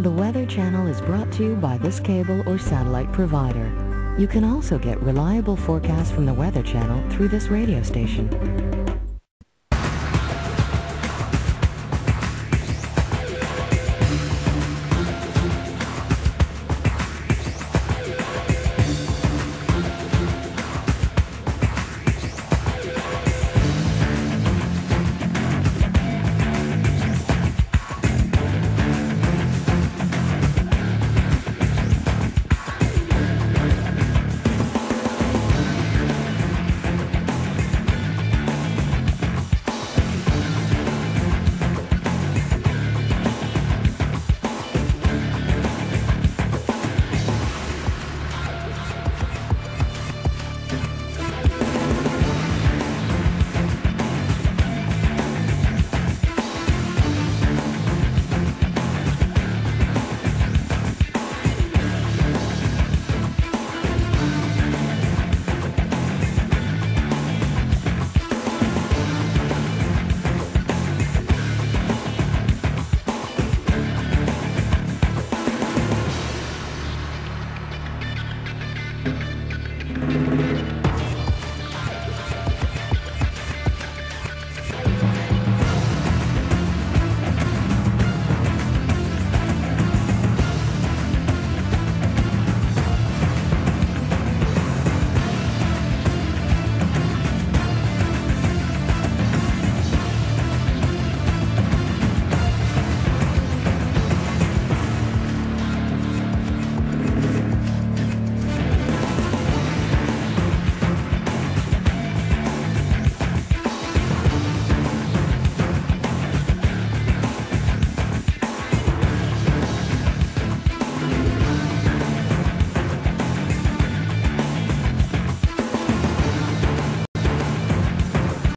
The Weather Channel is brought to you by this cable or satellite provider. You can also get reliable forecasts from the Weather Channel through this radio station.